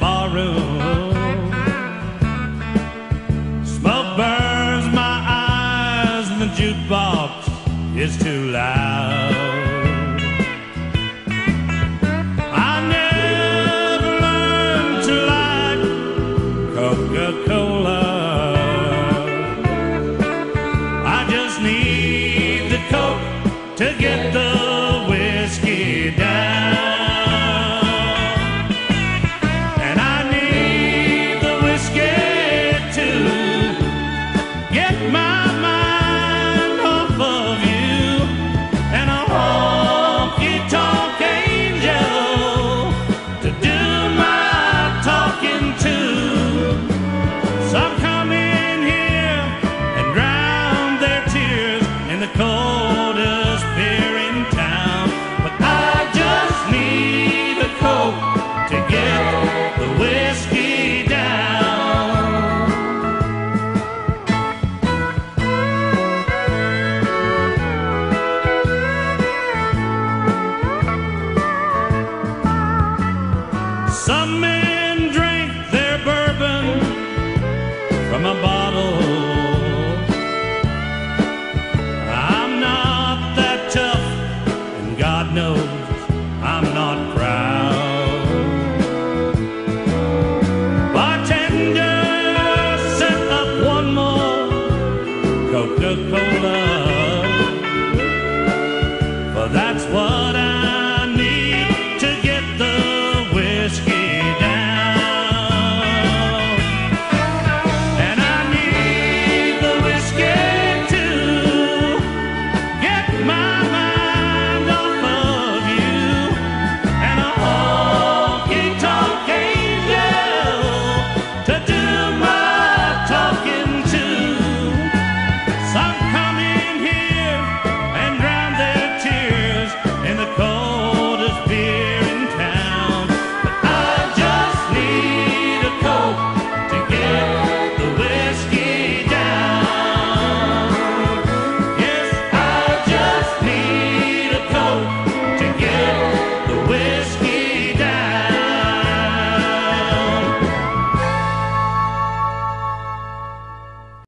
barroom. Smoke burns my eyes, and the jukebox is too loud. I never learned to like Coca Cola. I just need the Coke to get the Some men drank their bourbon from a bottle. I'm not that tough, and God knows I'm